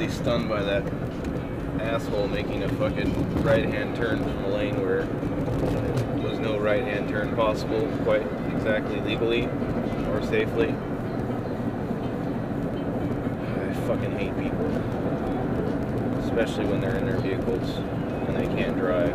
completely stunned by that asshole making a fucking right-hand turn from a lane where there was no right-hand turn possible quite exactly legally or safely. I fucking hate people. Especially when they're in their vehicles and they can't drive.